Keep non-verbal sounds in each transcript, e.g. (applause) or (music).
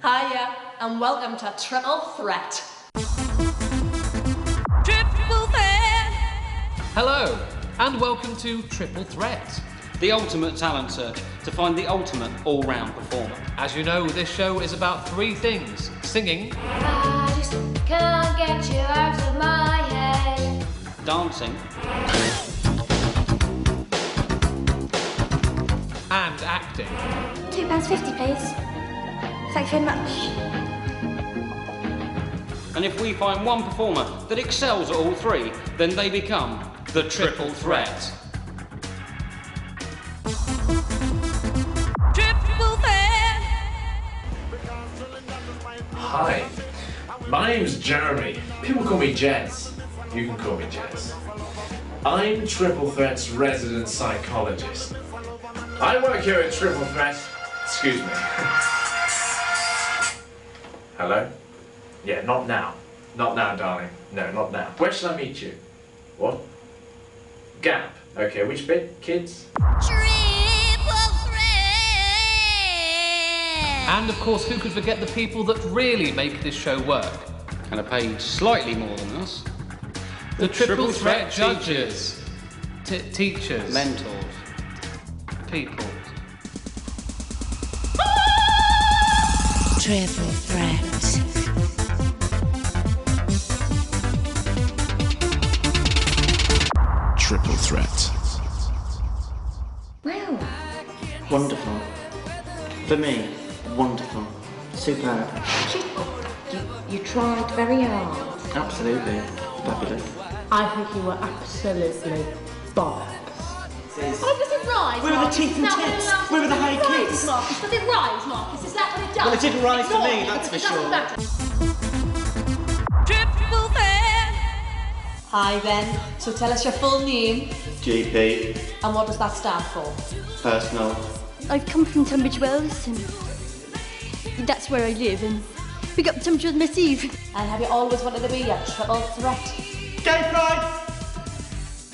Hiya, and welcome to Triple Threat. Triple threat. Hello, and welcome to Triple Threat. The ultimate talent search to find the ultimate all round performer. As you know, this show is about three things singing, I just can't get you out of my head. Dancing, and acting. Two pounds fifty, please. Thanks very much. and if we find one performer that excels at all three, then they become the triple threat. Triple threat. Hi, my name's Jeremy. People call me Jez. You can call me Jez. I'm Triple Threat's resident psychologist. I work here at Triple Threat. Excuse me. (laughs) Hello? Yeah, not now. Not now, darling. No, not now. Where shall I meet you? What? Gap. Okay, which bit? Kids? Triple threat. And of course, who could forget the people that really make this show work? And are paid slightly more than us. The, Triple, Triple Threat, Threat judges, T- teachers, Mentors. people. Triple threat. Triple Threat. Wow. Wonderful. For me, wonderful. Superb. You, you tried very hard. Absolutely. Fabulous. I think you were absolutely bollocks. Oh, does it rise? Where are the teeth and that tits? Where are the high rise, kicks? Marcus? Does it rise, Marcus? Is that what it does? Well, it didn't rise It's for not me, that's for it doesn't sure. matter. Triple threat. Hi then. So tell us your full name GP. and what does that stand for? Personal. I've come from Tunbridge Wells and that's where I live and we got Tunbridge Wells Massive. And have you always wanted to be a triple threat? Gay pride!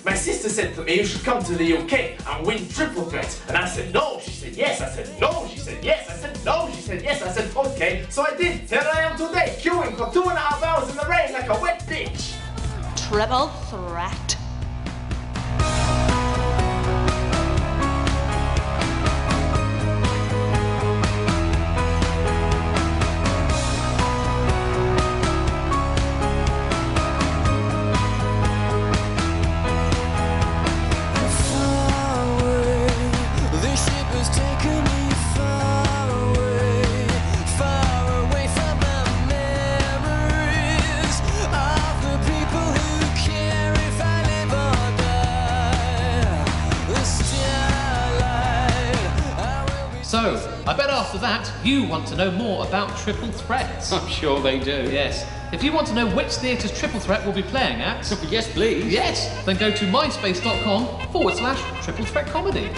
My sister said to me you should come to the UK and win triple threat. And I said no. She said yes. I said no. She said yes. I said no. She said yes. I said okay. So I did. Here I am today, queuing for two and a half hours in the rain like a wet bitch. Triple threat. So, I bet after that, you want to know more about Triple Threats. I'm sure they do. yes. If you want to know which theatres Triple Threat will be playing at, (laughs) Yes, please. yes, then go to myspace.com forward slash Triple Threat Comedy.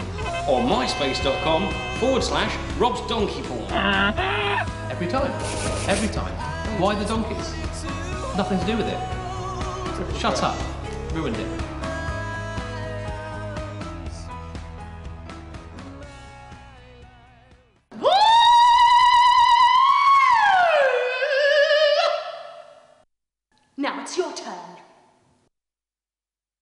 Or myspace.com forward slash Rob's Donkey Porn. (laughs) Every time. Every time. Why the donkeys? Nothing to do with it. Shut up. Ruined it.